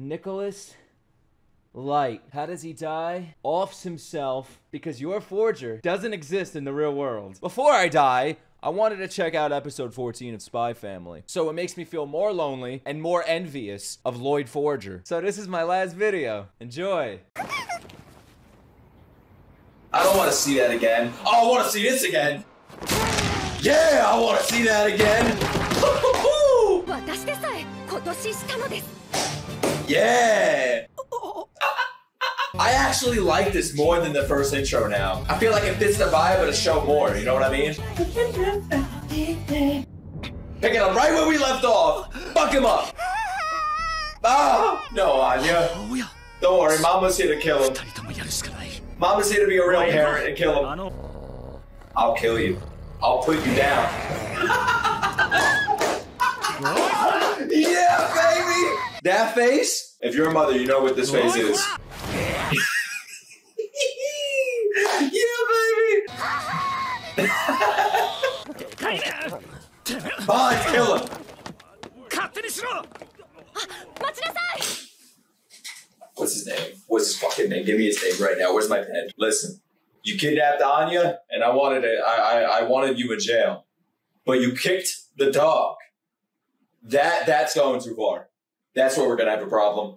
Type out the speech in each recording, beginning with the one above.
Nicholas Light. How does he die? Offs himself because Yor Forger doesn't exist in the real world. Before I die, I wanted to check out episode 14 of Spy Family. So it makes me feel more lonely and more envious of Lloyd Forger. So this is my last video. Enjoy. I don't want to see that again. Oh, I want to see this again. Yeah, I want to see that again. yeah. I actually like this more than the first intro now. I feel like it fits the vibe of the show more, you know what I mean? Pick it up right where we left off. Fuck him up. Ah, no, Anya. Don't worry, Mama's here to kill him. Mama's here to be a real parent and kill him. I'll kill you. I'll put you down. yeah, baby! That face? If you're a mother, you know what this face is. yeah, baby! Fine, kill him! What's his name? What's his fucking name? Give me his name right now. Where's my pen? Listen, you kidnapped Anya, and I wanted it. I, I, I wanted you in jail, but you kicked the dog. That that's going too far. That's where we're gonna have a problem.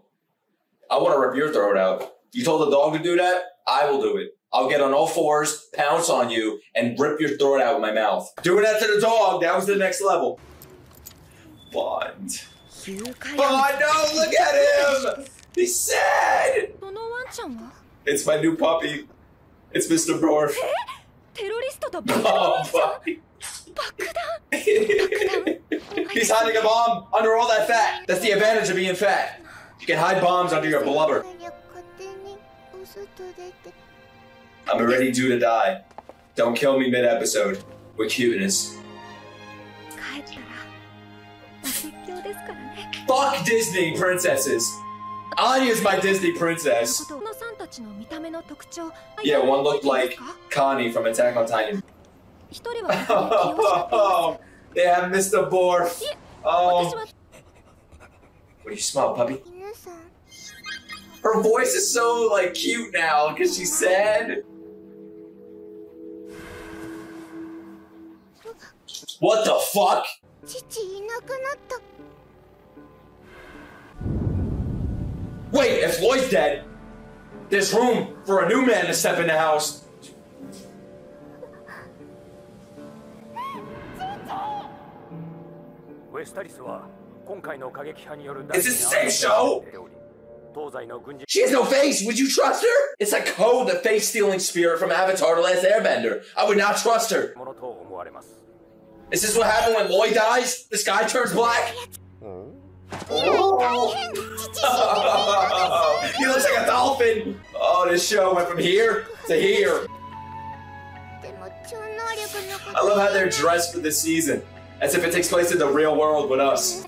I want to rip your throat out. You told the dog to do that. I will do it. I'll get on all fours, pounce on you, and rip your throat out with my mouth. Doing that to the dog. That was the next level. Bond. Bond, no! Look at him. He's sad. It's my new puppy. It's Mr. Borf. Oh, fuck. He's hiding a bomb under all that fat. That's the advantage of being fat. You can hide bombs under your blubber. I'm already due to die. Don't kill me mid-episode We're cuteness. Fuck Disney princesses. Anya's my Disney princess. Yeah, one looked like Connie from Attack on Titan. They have Mr. Borf. Oh. What do you smell, puppy? Her voice is so like cute now because she's sad. What the fuck? Wait, if Lloyd's dead, there's room for a new man to step in the house. Is this same show? She has no face. Would you trust her? It's like Koh, the face stealing spirit from Avatar The Last Airbender. I would not trust her. Is this what happened when Lloyd dies? The sky turns black? Oh. he looks like a dolphin. Oh, this show went from here to here. I love how they're dressed for this season, as if it takes place in the real world with us.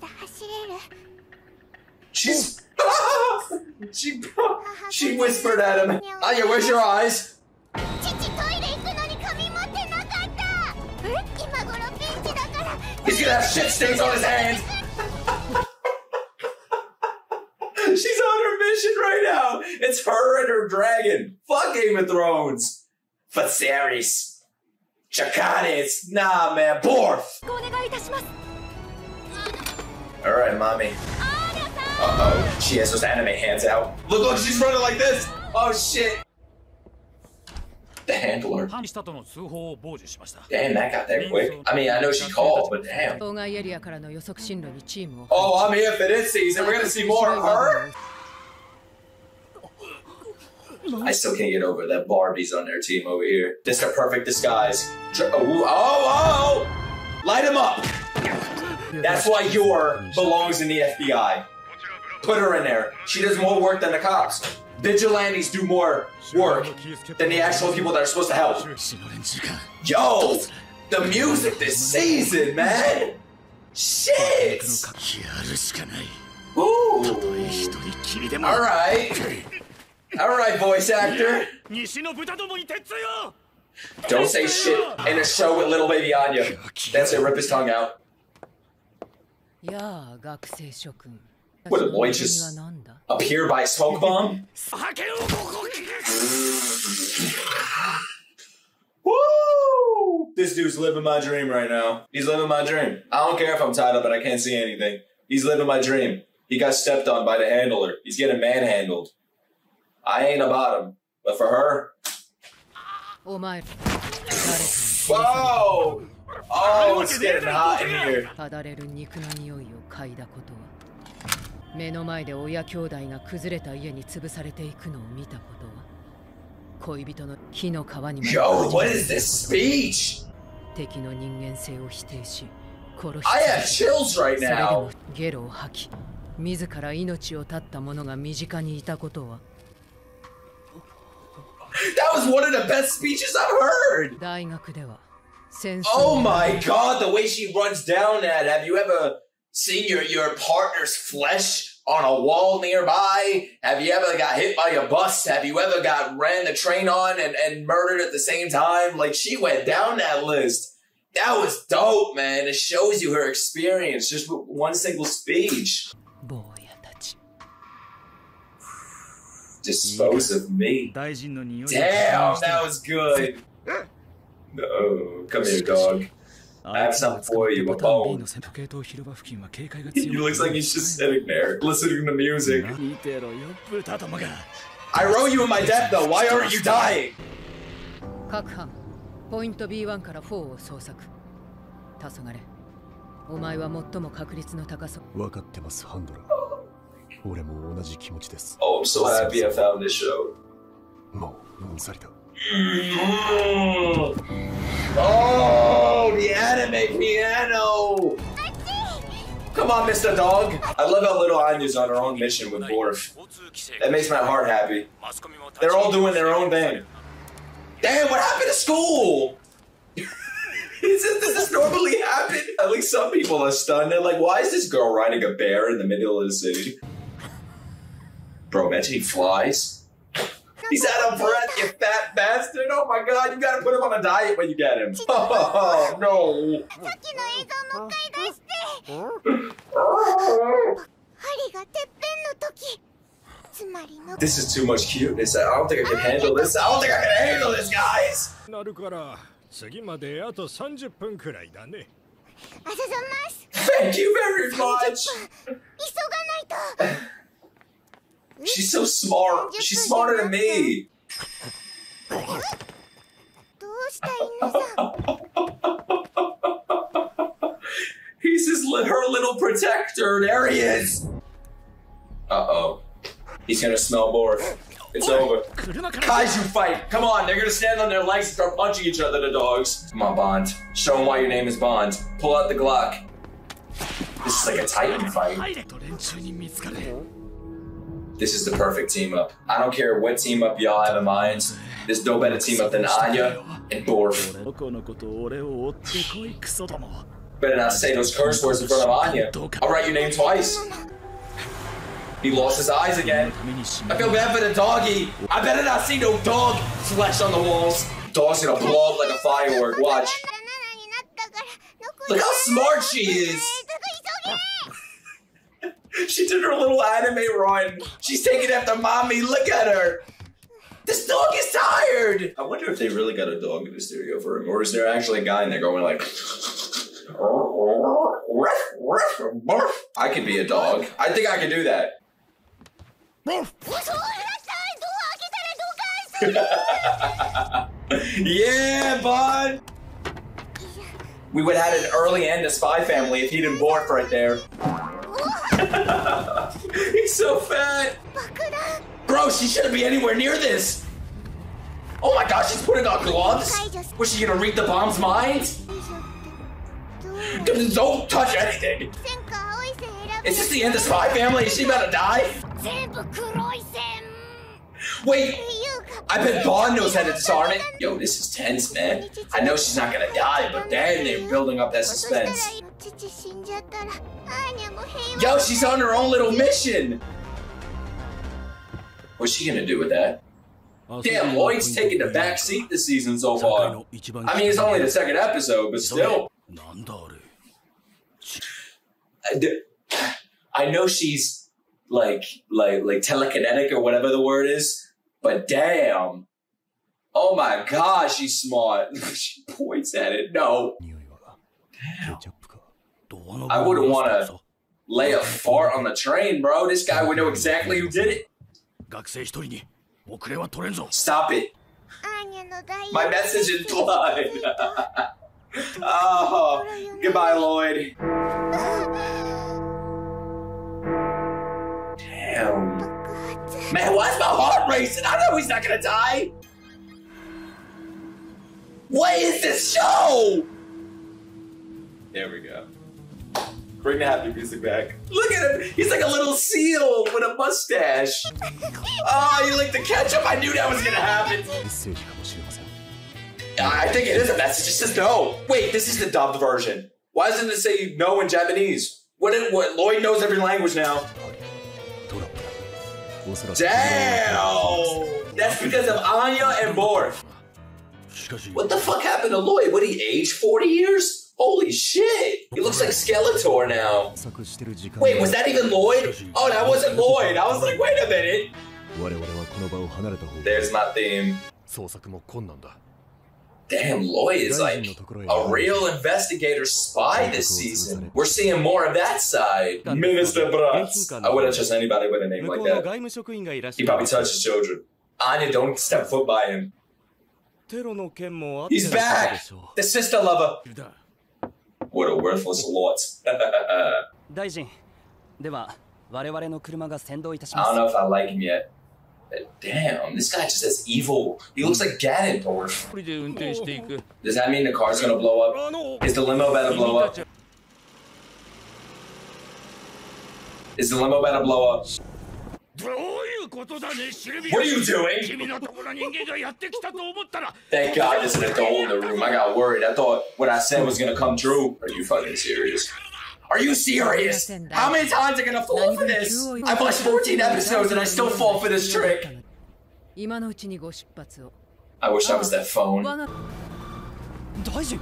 She's she she whispered at him. Anya, where's your eyes? He's gonna have shit stains on his hands. She's on her mission right now. It's her and her dragon. Fuck Game of Thrones. Viserys. Chakanis. Nah, man. Borf. Alright, mommy. Uh-oh. She has those anime hands out. Look, look, she's running like this. Oh, shit. The handler. Damn, that got there quick. I mean, I know she called, but damn. Oh, I'm here for this season. We're gonna see more of her. I still can't get over that Barbie's on their team over here. This is a perfect disguise. Oh, oh, oh! Light him up! That's why Yor belongs in the FBI. Put her in there. She does more work than the cops. Vigilantes do more work than the actual people that are supposed to help. Yo, the music this season, man. Shit. Ooh. All right. All right, voice actor. Don't say shit in a show with little baby Anya. That's it. Rip his tongue out. What did Lloyd just appear by a smoke bomb? Woo! This dude's living my dream right now. He's living my dream. I don't care if I'm tied up and I can't see anything. He's living my dream. He got stepped on by the handler. He's getting manhandled. I ain't about him, but for her, お前 whoa! Oh, it's getting hot in here. ただれる肉の匂いを嗅いだことは目の前で親兄弟が崩れた家に潰されていくのを見たことは恋人の火の川に Yo, what is this speech? 敵の人間性を否定し殺し I have chills right それで now. もゲロを吐き自ら命を絶った者が身近にいたことは that was one of the best speeches I've heard. Oh my god, the way she runs down that. Have you ever seen your, your partner's flesh on a wall nearby? Have you ever got hit by a bus? Have you ever got ran the train on and, and murdered at the same time? Like she went down that list. That was dope, man. It shows you her experience just with one single speech. Dispose of me. 大臣の匂いを Damn, that was good. No, come here, dog. I have something for you, a ボタン B bone. の時計塔広場付近は警戒が He 強い looks like he's just sitting there, listening to music. 見てろよ豚どもが I wrote you in my death though. Why aren't you dying? 各班ポイント B1 から4を捜索黄昏お前は最も確率の高さ分かってますハンドラ 俺も同じ気持ちです。Oh, I'm so happy I found this show. the anime piano! Come on, Mr. Dog! I love how little Anya's on her own mission with Borf. That makes my heart happy. They're all doing their own thing. Damn, what happened to school? Isn't, does this normally happen? At least some people are stunned. They're like, why is this girl riding a bear in the middle of the city? Bro, imagine he flies. He's out of breath, you fat bastard. Oh my god, you gotta put him on a diet when you get him. Oh no. さっきの映像もう一回出して針がてっぺんの時つまりの This is too much cuteness. I don't think I can handle this. I don't think I can handle this, guys. なるから次まであと30分くらいだねあざざます Thank you very much. 急がないと She's so smart. She's smarter than me. He's his, her little protector. There he is. Uh oh. He's gonna smell more. It's over. Kaiju fight! Come on, they're gonna stand on their legs and start punching each other, the dogs. Come on, Bond. Show them why your name is Bond. Pull out the Glock. This is like a Titan fight this is the perfect team up. I don't care what team up y'all have in mind. There's no better team up than Anya and Borf. Better not say those curse words in front of Anya. I'll write your name twice. He lost his eyes again. I feel bad for the doggy. I better not see no dog flesh on the walls. Dog's gonna blow up like a firework. Watch. Look how smart she is. She did her little anime run. She's taking after mommy. Look at her. This dog is tired. I wonder if they really got a dog in the studio for him, or is there actually a guy in there going like? I could be a dog. I think I could do that. yeah, bud. We would have had an early end to Spy Family if he'd been born right there. He's so fat. Bro, she shouldn't be anywhere near this. Oh my gosh, she's putting on gloves? Was she gonna read the bomb's mind? Don't touch anything. Is this the end of Spy Family? Is she about to die? Wait, I bet Bond knows how to disarm it. Yo, this is tense, man. I know she's not gonna die, but damn, they're building up that suspense. Yo, she's on her own little mission. What's she gonna do with that? Oh, damn, Lloyd's taking the back seat this season so far. I mean, it's only the second episode, but still. I know she's like, like, like telekinetic or whatever the word is, but damn. Oh my god, she's smart. she points at it. No. I wouldn't want to lay a fart on the train, bro. This guy would know exactly who did it. Stop it. My message is blood. oh, goodbye, Lloyd. Damn. Man, why is my heart racing? I know he's not gonna die. What is this show? There we go. Bring the happy music back. Look at him. He's like a little seal with a mustache. oh, you like the ketchup? I knew that was gonna happen. I think it is a message. It says no. Wait, this is the dubbed version. Why doesn't it say no in Japanese? What, what Lloyd knows every language now. Damn! That's because of Anya and Borf. What the fuck happened to Lloyd? What, he aged 40 years? Holy shit! He looks like Skeletor now. Wait, was that even Lloyd? Oh, that wasn't Lloyd. I was like, wait a minute. There's my theme. Damn, Lloyd is like a real investigator spy this season. We're seeing more of that side. Minister Brantz. I wouldn't trust anybody with a name like that. He probably touches children. Anya, don't step foot by him. He's back! The sister lover! いるだ What a worthless lot. 大臣では我々の車が先導いたし I ま don't す know if I like him yet. But Damn, this guy just has evil. He looks like Ganondorf. 一人で運転していく Does that mean the car's gonna blow up? あの Is the limo about to blow 君た up? ち Is the limo about to blow up? どういうことだねシルビア What are you doing? 君のところ人間がやってきたと思ったら Thank God there's an adult in the room. I got worried. I thought what I said was gonna come true. Are you fucking serious? Are you serious? How many times are I gonna fall for this? I've watched 14 episodes and I still fall for this trick. 今のうちにご出発を I wish I was that phone. 我が大臣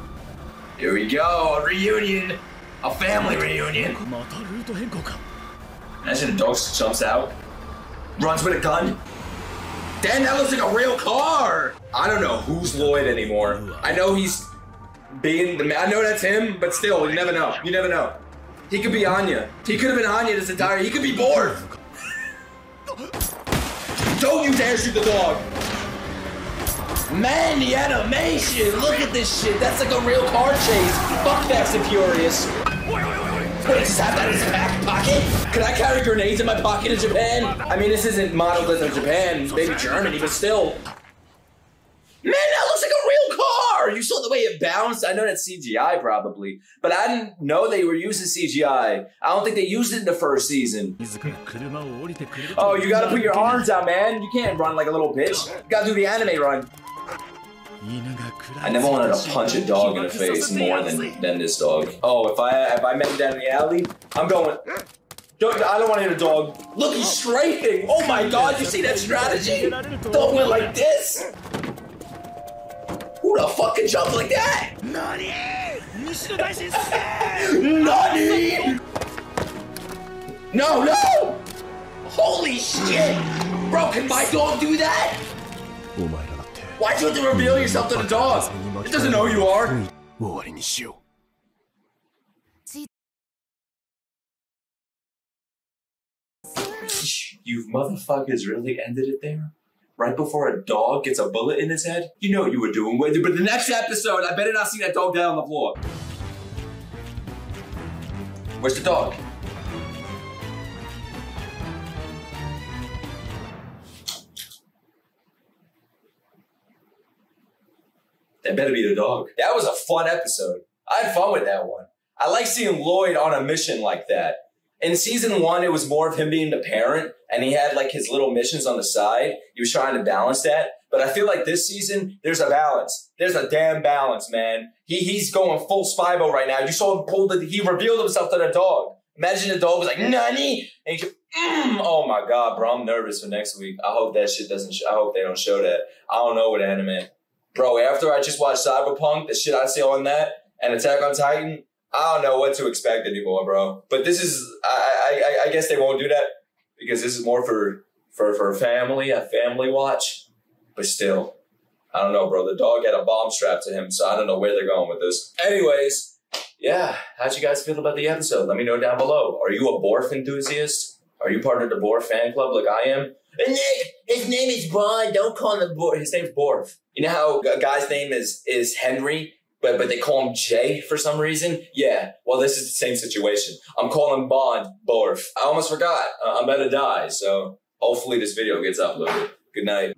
Here we go, a reunion. A family reunion. またルート変更か Imagine a dog jumps out, runs with a gun. Damn, that looks like a real car. I don't know who's Lloyd anymore. I know he's being the man. I know that's him, but still, you never know. You never know. He could be Anya. He could have been Anya this entire. He could be Borf. Don't you dare shoot the dog. Man, the animation! Look at this shit. That's like a real car chase. Fuck Fast and Furious. Would he just have that in his back pocket? Could I carry grenades in my pocket in Japan? I mean, this isn't monoglithic of Japan, maybe Germany, but still. Man, that looks like a real car! You saw the way it bounced? I know that's CGI probably, but I didn't know they were using CGI. I don't think they used it in the first season. oh, you gotta put your arms out, man. You can't run like a little bitch. You gotta do the anime run. I never wanted to punch a dog in the face more than, than this dog. Oh, if I if I met him down in the alley, I'm going. Don't, I don't want to hit a dog. Look, he's strafing. Oh my god, you see that strategy? Dog went like this. Who the fuck can jump like that? Nani! No, no! Holy shit! Bro, can my dog do that? Oh お前らだって Why'd you have to reveal yourself to the dog? It doesn't know who you are. 終わりにしよ You motherfuckers really ended it there? Right before a dog gets a bullet in his head? You know what you were doing. But the next episode, I better not see that dog down on the floor. Where's the dog? That better be the dog. That was a fun episode. I had fun with that one. I like seeing Lloyd on a mission like that. In season one, it was more of him being the parent, and he had like his little missions on the side. He was trying to balance that. But I feel like this season, there's a balance. There's a damn balance, man. He he's going full spy mode right now. You saw him pull the he revealed himself to the dog. Imagine the dog was like Nani, and he, mm, oh my god, bro, I'm nervous for next week. I hope that shit doesn't. I hope they don't show that. I don't know what anime, bro. After I just watched Cyberpunk, the shit I see on that, and Attack on Titan, I don't know what to expect anymore, bro. But this is, I, I, I- guess they won't do that because this is more for for for family, a family watch. But still, I don't know, bro. The dog had a bomb strapped to him, so I don't know where they're going with this. Anyways, yeah, how'd you guys feel about the episode? Let me know down below. Are you a Borf enthusiast? Are you part of the Borf fan club like I am? Nick, his name is Bond. Don't call him Borf. His name's Borf. You know how a guy's name is is Henry, but but they call him Jay for some reason? Yeah. Well, this is the same situation. I'm calling Bond Borf. I almost forgot. Uh, I'm about to die, so hopefully this video gets uploaded. Good night.